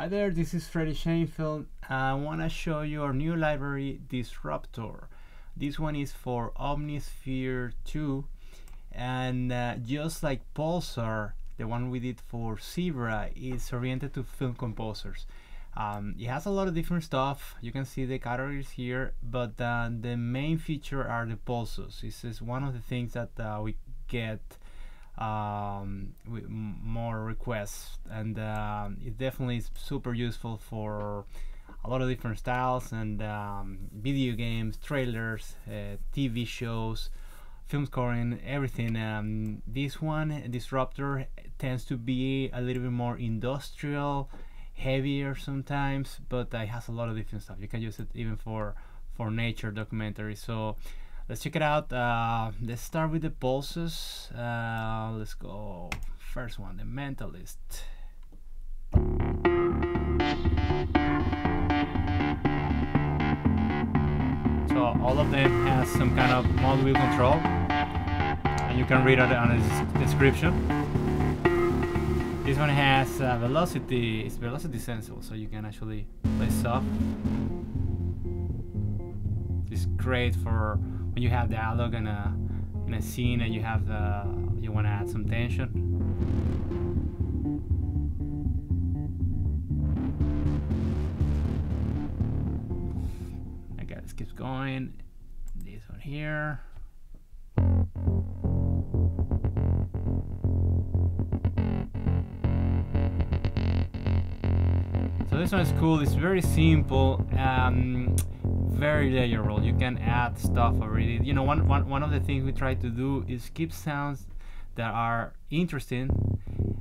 Hi there, this is Freddie Shanefield. I want to show you our new library, Disruptor. This one is for Omnisphere 2 and uh, just like Pulsar, the one we did for Zebra, is oriented to film composers. Um, it has a lot of different stuff. You can see the categories here, but uh, the main feature are the pulses. This is one of the things that uh, we get um, more requests, and uh, it definitely is super useful for a lot of different styles and um, video games, trailers, uh, TV shows, film scoring, everything. Um, this one, Disruptor, tends to be a little bit more industrial, heavier sometimes, but it has a lot of different stuff. You can use it even for for nature documentaries. So let's check it out. Uh, let's start with the pulses. Uh, let's go first one, the Mentalist. So all of them has some kind of mod wheel control and you can read it on the description. This one has uh, velocity, it's velocity sensible, so you can actually play soft. It's great for when you have dialogue in a in a scene and you have the you want to add some tension. Okay, this keeps going. This one here. So this one is cool. It's very simple, um, very layerable. You can add stuff already. You know, one, one, one of the things we try to do is keep sounds that are interesting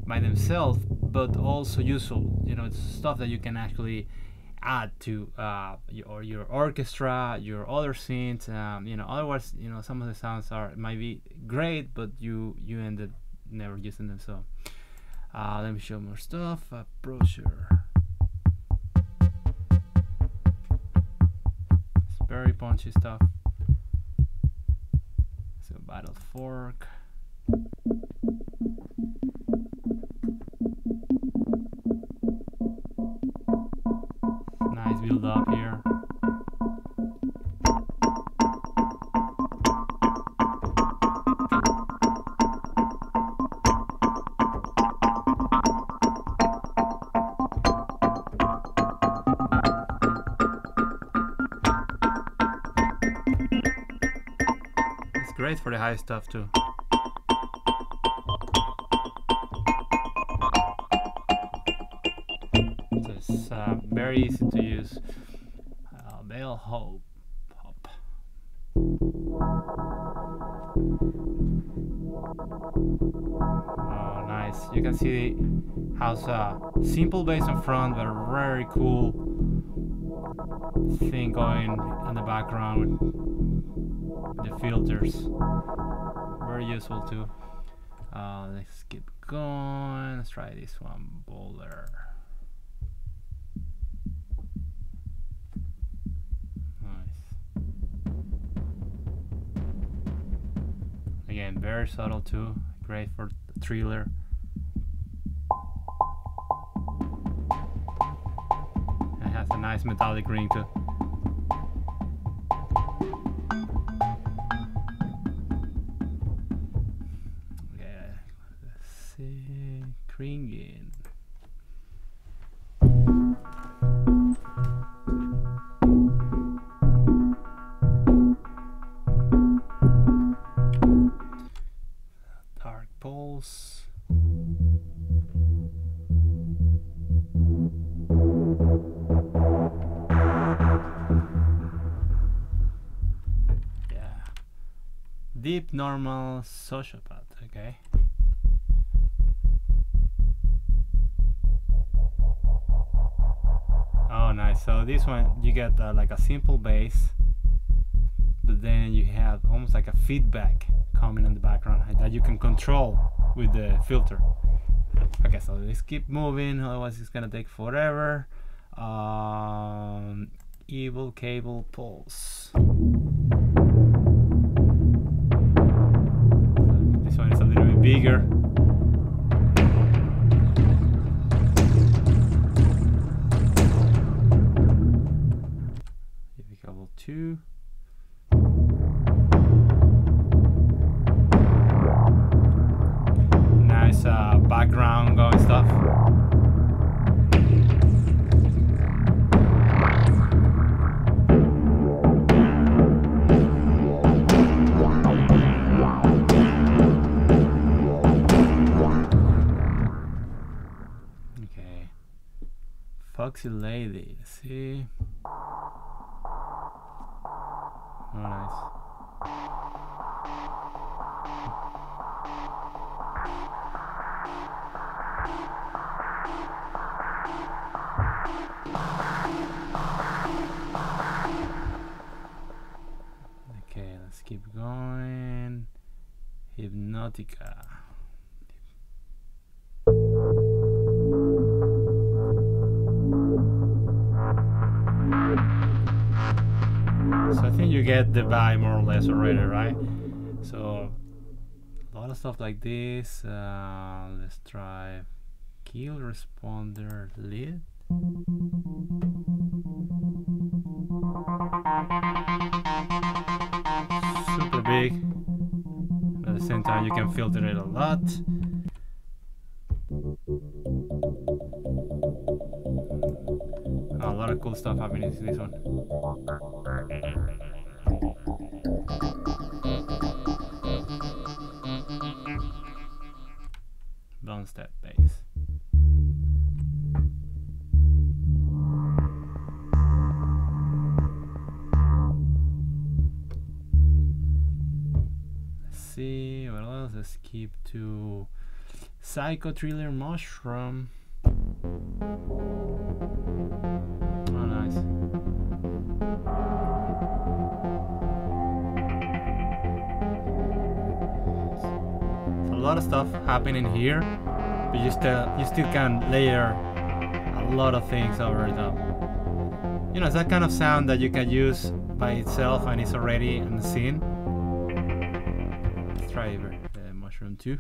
by themselves, but also useful. You know, it's stuff that you can actually add to uh, your your orchestra, your other synths. Um, you know, otherwise, you know, some of the sounds are might be great, but you you ended never using them. So uh, let me show more stuff. A brochure. Very punchy stuff. So battle fork. Nice build up here. Great for the high stuff too. So it's uh, very easy to use. Uh, Bell Hope. Hop. Oh, nice. You can see how it's a simple bass in front, but a very cool thing going in the background the filters. Very useful too. Uh, let's keep going. Let's try this one, Bowler. Nice. Again, very subtle too. Great for the thriller. It has a nice metallic ring too. Deep normal sociopath, okay. Oh, nice. So this one you get uh, like a simple bass, but then you have almost like a feedback coming in the background that you can control with the filter. Okay, so let's keep moving, otherwise it's gonna take forever. Um, evil cable pulse. bigger. Level 2. Nice uh, background going stuff. Foxy Lady, see. Oh, nice. Okay, let's keep going. Hypnotica. You get the vibe more or less already, right? So a lot of stuff like this. Uh, let's try kill responder lead. Super big. At the same time, you can filter it a lot. A lot of cool stuff happening in this one. Bone step bass. Let's see what else. Let's keep to Psycho Thriller Mushroom. Lot of stuff happening here, but you still you still can layer a lot of things over the top. You know, it's that kind of sound that you can use by itself and it's already in the scene. Let's try the mushroom too.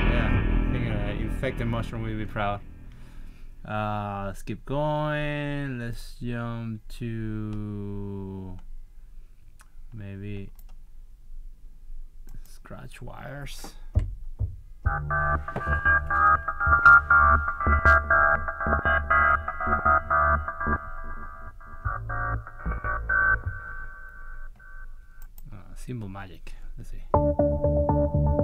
Yeah, I think uh, infected mushroom will be proud. Uh, let's keep going. Let's jump to maybe scratch wires. Uh, symbol magic. Let's see.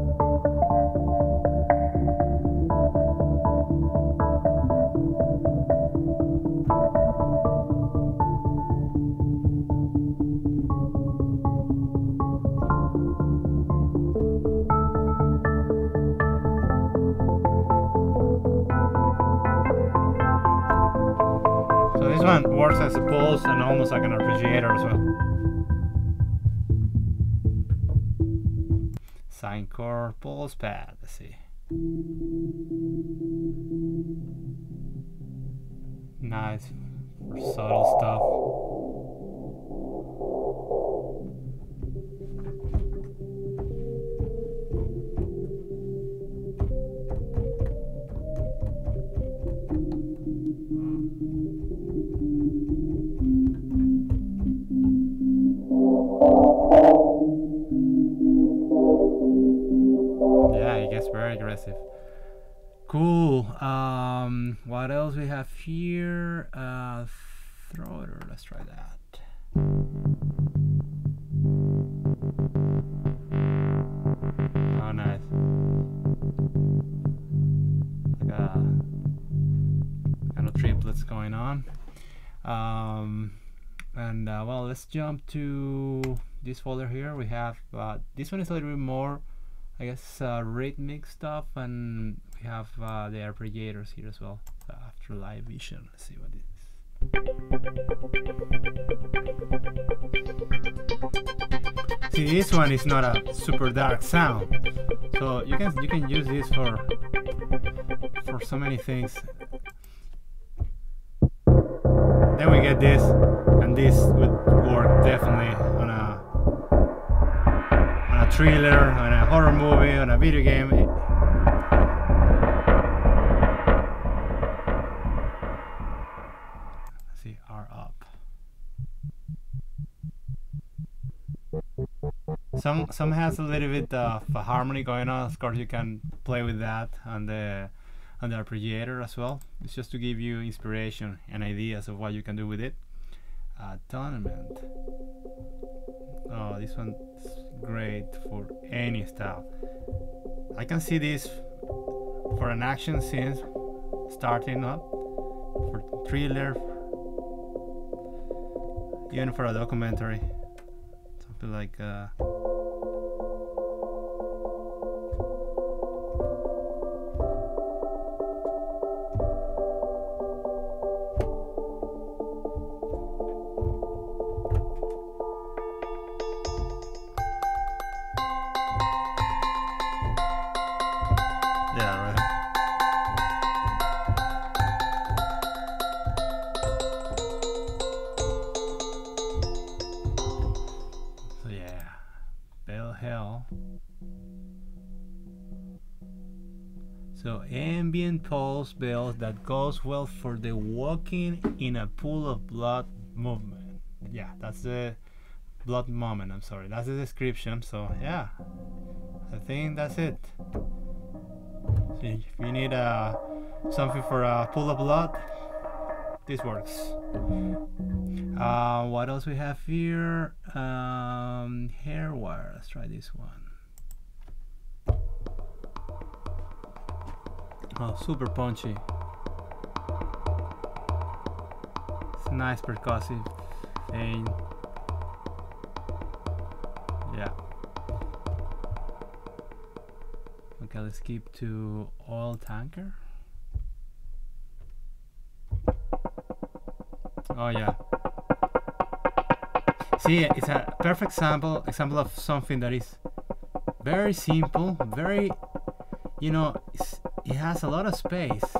One works as a pulse and almost like an arpeggiator as well. Sine core pulse pad. Let's see. Nice jump to this folder here. We have uh, this one is a little bit more I guess uh, rhythmic stuff, and we have uh, the arpeggiators here as well. Uh, after live vision, let's see what it is. See, this one is not a super dark sound, so you can you can use this for for so many things. Then we get this, and this would work definitely on a on a thriller, on a horror movie, on a video game. See, R up. some some has a little bit of a harmony going on. Of course, you can play with that on the on the arpeggiator as well. It's just to give you inspiration and ideas of what you can do with it. Uh, tournament. Oh, this one's great for any style. I can see this for an action scene starting up, for thriller, even for a documentary. Something like uh, bells that goes well for the walking in a pool of blood movement. Yeah, that's the blood moment. I'm sorry, that's the description. So yeah, I think that's it. If you need uh, something for a pool of blood, this works. Uh, what else we have here? Um, hair wire. Let's try this one. Oh, super punchy. It's a nice percussive thing. Yeah. Okay, let's skip to oil tanker. Oh yeah. See, it's a perfect sample example of something that is very simple, very, you know, it has a lot of space,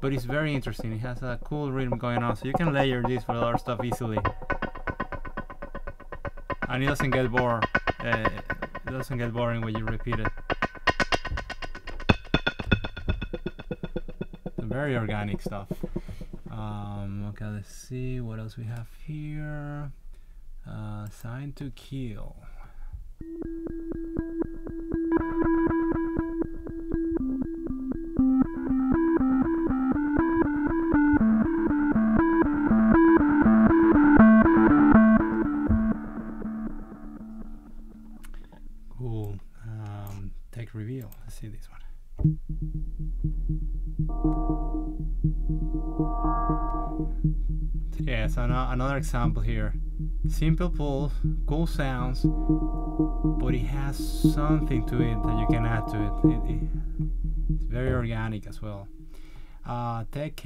but it's very interesting. It has a cool rhythm going on, so you can layer this with other stuff easily, and it doesn't get bored. Uh, it doesn't get boring when you repeat it. Very organic stuff. Um, okay, let's see what else we have here. Uh, sign to kill. Example here. Simple pulse, cool sounds, but it has something to it that you can add to it. it, it it's very organic as well. Uh, tech.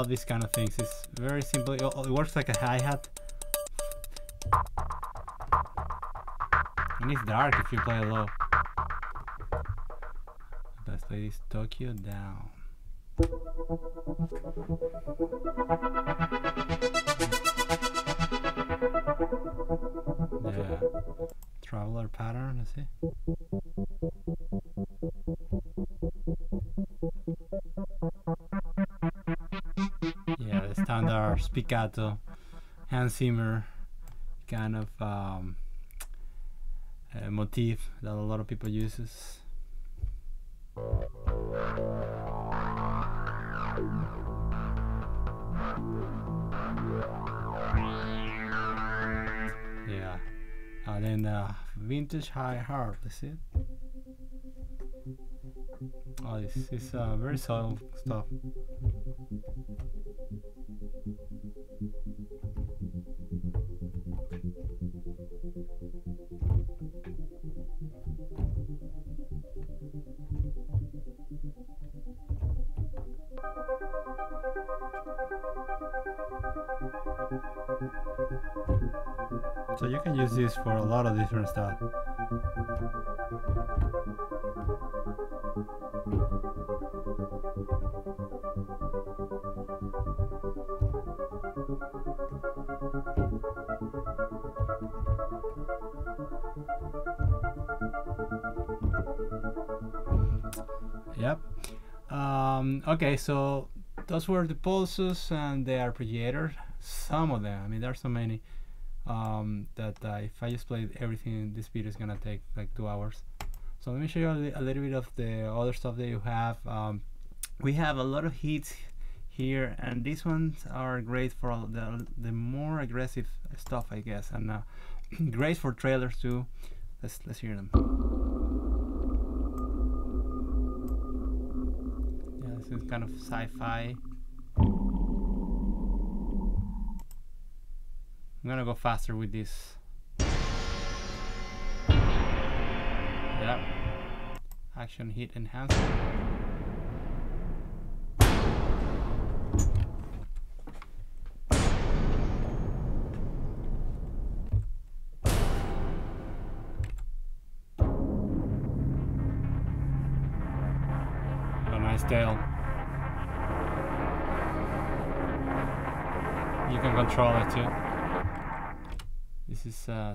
Love these kind of things. It's very simple. It, works like a hi-hat. And it's dark if you play low. Let's play this Tokyo down. Yeah. Traveler pattern, let's see. Standard spiccato, Hans Zimmer kind of um, motif that a lot of people uses. Yeah, and then uh, vintage high heart. Let's. Oh, this is uh, very subtle stuff. So you can use this for a lot of different stuff. Yep. Um, okay, so those were the pulses and the arpeggiator. Some of them, I mean, there are so many um, that uh, if I just play everything, this video is gonna take like two hours. So let me show you a, li a little bit of the other stuff that you have. Um, we have a lot of hits here, and these ones are great for the the more aggressive stuff, I guess, and uh, great for trailers too. Let's let's hear them. Yeah, this is kind of sci-fi. I'm gonna go faster with this. Yeah. Action hit enhancer.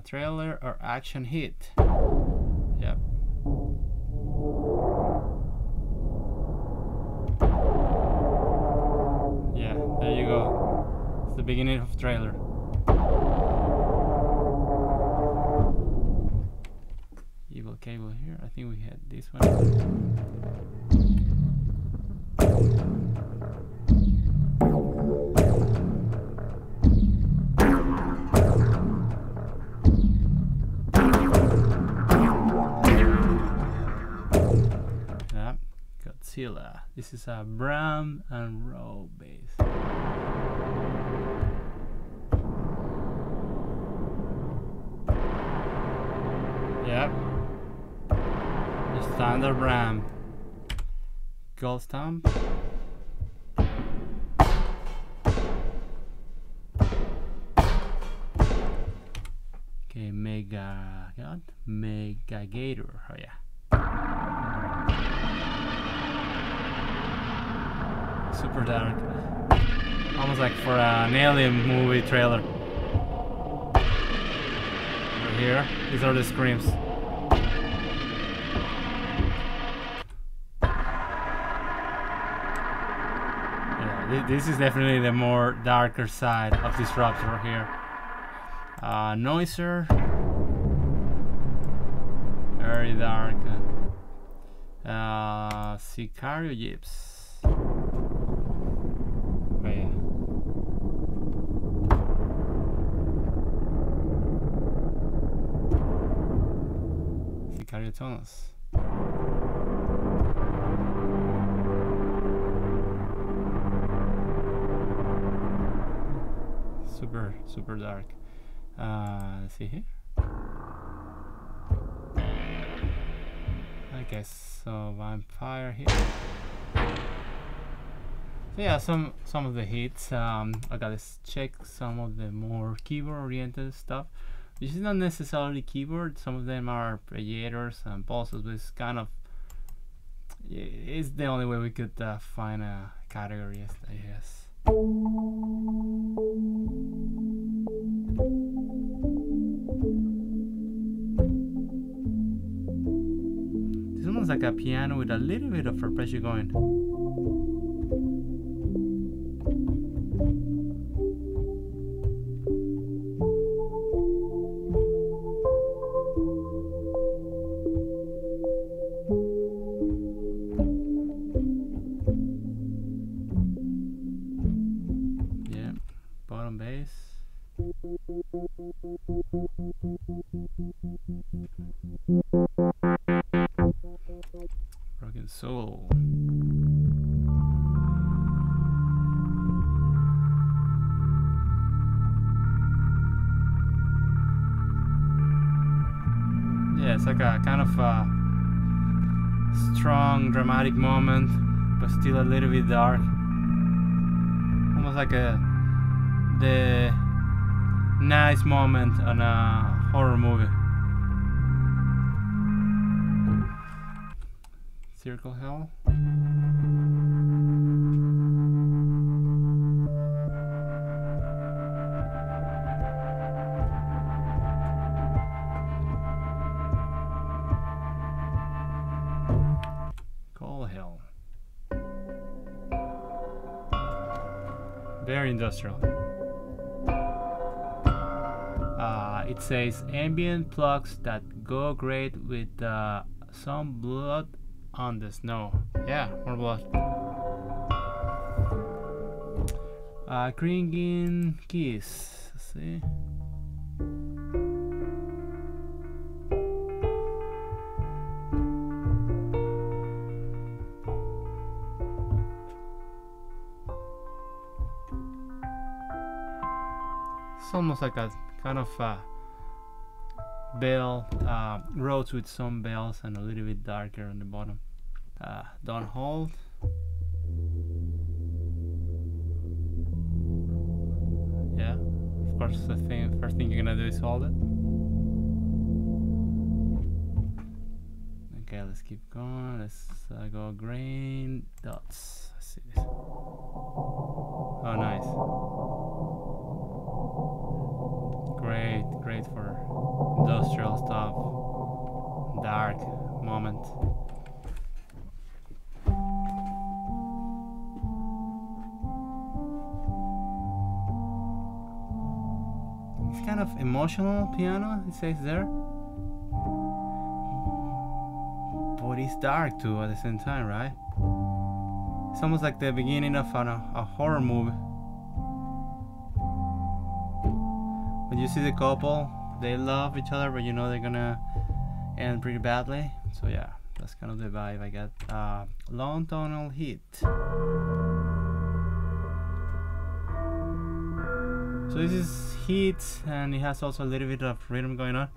Trailer or action hit. Yep. Yeah, there you go. It's the beginning of trailer. Evil cable here. I think we had this one. This is a Bram and Row bass. Yep. The standard Bram. Gold stamp. Okay, Mega God, Mega Gator. Oh yeah. Super dark. Almost like for an alien movie trailer. Over here, these are the screams. Yeah, thi- this is definitely the more darker side of this Raptor here. Uh, Noiser. Very dark. Uh, Sicario Jeeps. Oh, yeah. Tonos. Super, super dark. Uh, see here. I guess so. Vampire here. So yeah, some some of the hits. Um, I gotta check some of the more keyboard-oriented stuff. This is not necessarily keyboard. Some of them are arpeggiators and pulses, but it's kind of it's the only way we could uh, find a category, I guess. This one's like a piano with a little bit of arpeggio going. It's like a kind of a strong, dramatic moment, but still a little bit dark. Almost like a the nice moment on a horror movie. Circle Hell. Industrial. Uh, it says ambient plugs that go great with uh, some blood on the snow. Yeah, more blood. Uh, Kringin keys. See. Almost like a kind of uh, bell uh, roads with some bells and a little bit darker on the bottom. Uh, don't hold. Yeah, of course. The thing, first thing you're gonna do is hold it. Okay, let's keep going. Let's uh, go green dots. See this. Oh, nice. Dark moment. It's kind of emotional piano, it says there. But it's dark too at the same time, right? It's almost like the beginning of an, a horror movie. When you see the couple, they love each other, but you know they're gonna end pretty badly. So yeah, that's kind of the vibe I get. Uh, long tonal hit. So this is heat, and it has also a little bit of rhythm going on,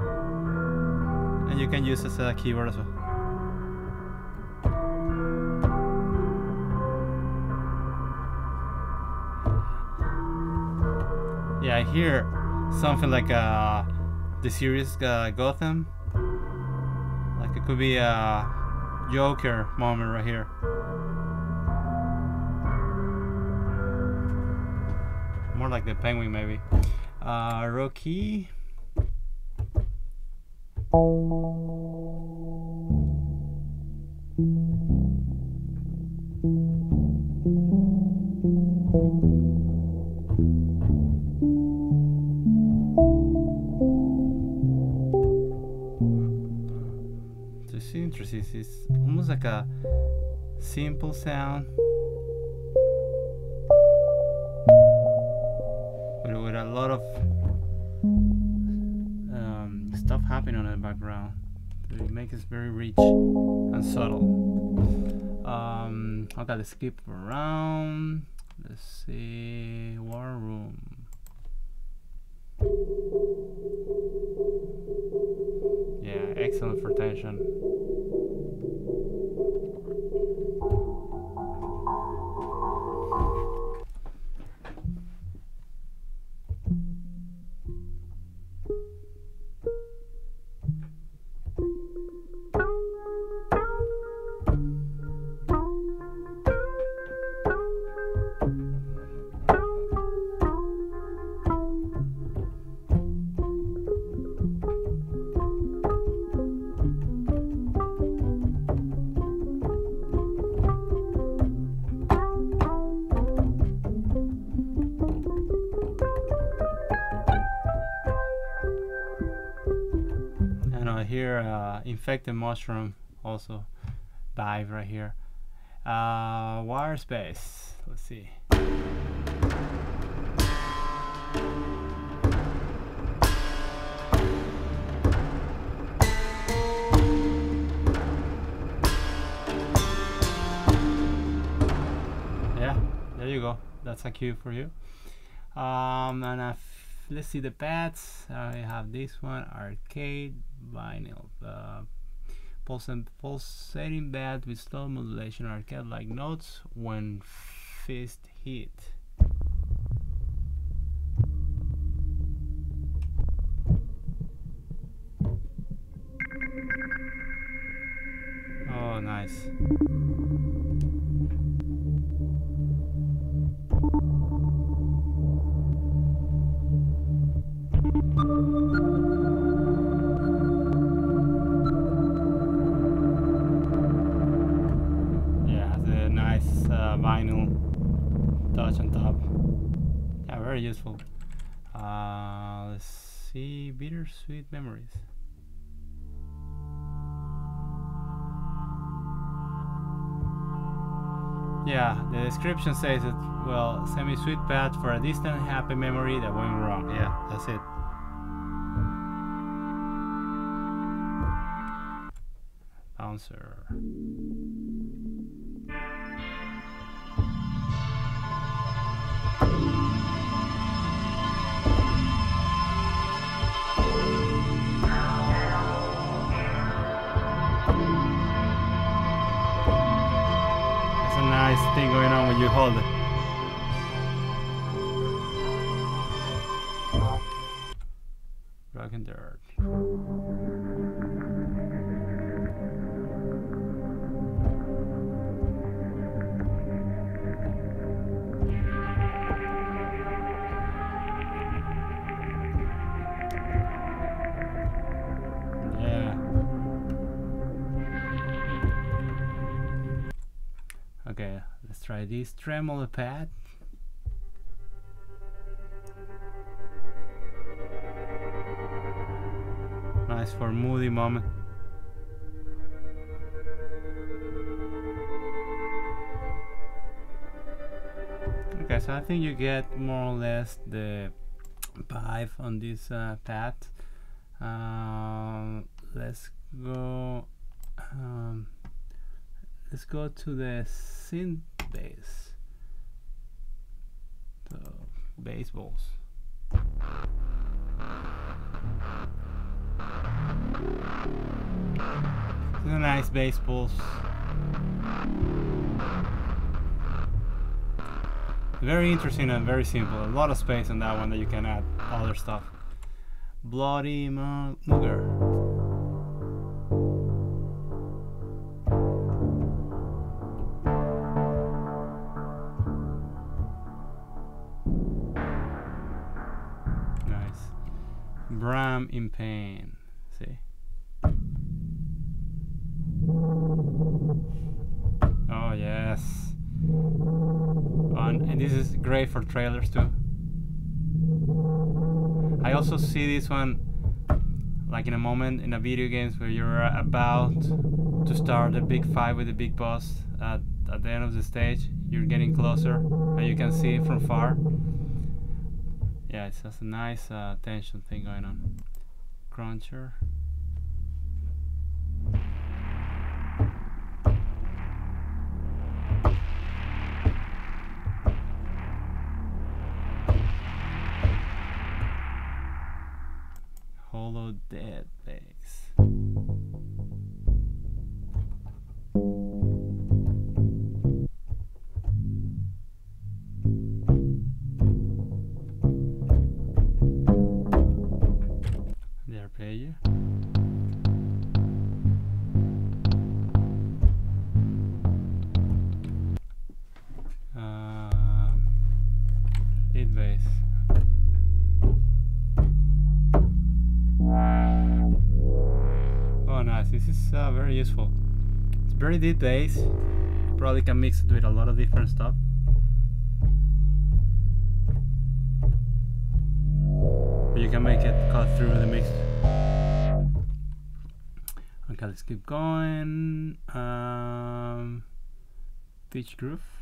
and you can use as a keyboard as well. Yeah, I hear something like uh, the series uh, Gotham. Could be a Joker moment right here. More like the penguin, maybe. Uh, Rocky. It's almost like a simple sound. But with a lot of um, stuff happening in the background. It makes it very rich and subtle. Um, okay, let's skip around. Let's see. War Room. Yeah, excellent for tension. Hear uh, infected mushroom also dive right here. Uh, wire space. Let's see. Yeah, there you go. That's a cue for you. Um, and uh, let's see the pads. I have this one arcade vinyl. Uh, pulsing, pulsating bed with slow modulation arcade like notes when fist hit. Oh, nice. Useful. Uh, let's see, bittersweet memories. Yeah, the description says it, well, semi-sweet path for a distant happy memory that went wrong. Yeah, that's it. Bouncer. You hold it. Broken dirt. This tremolo pad. Nice for moody moment. Okay, so I think you get more or less the vibe on this uh, pad. Uh, let's go. Um, let's go to the synth bass the baseballs are nice baseballs. Very interesting and very simple. A lot of space on that one that you can add other stuff. Bloody Mooger Bram in pain. See? Oh yes. and this is great for trailers too. I also see this one like in a moment in a video games where you're about to start a big fight with a big boss at, at the end of the stage you're getting closer and you can see it from far yeah it's just a nice uh, tension thing going on. Cruncher useful. It's very deep bass. Probably can mix it with a lot of different stuff. But you can make it cut through the mix. Okay, let's keep going. Um, pitch groove.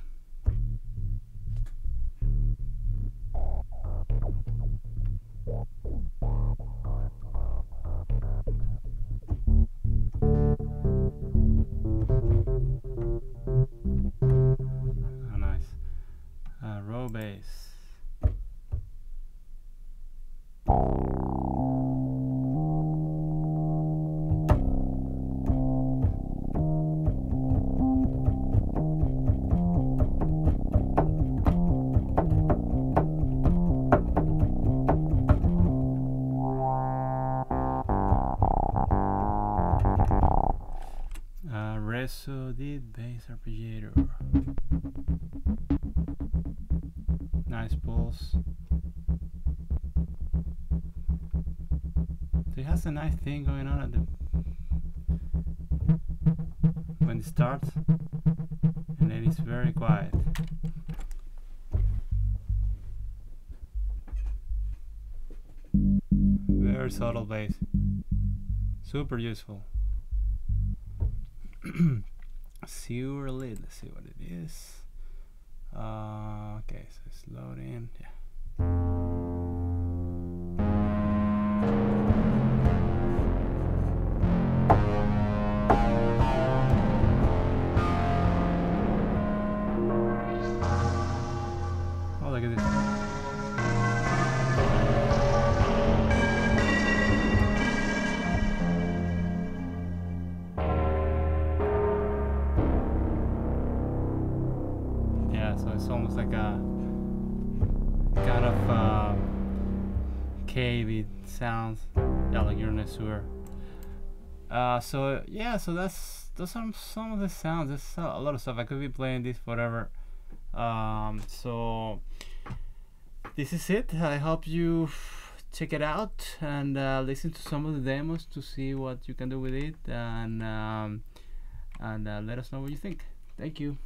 Uh, a nice thing going on at the when it starts and then it's very quiet. Very subtle bass. Super useful. Sewer lid let's see what it is. Sounds. Yeah, like you're in a sewer. Uh, so yeah, so that's those are some of the sounds. There's a lot of stuff. I could be playing this forever. Um, so this is it. I hope you check it out and uh, listen to some of the demos to see what you can do with it and um, and uh, let us know what you think. Thank you.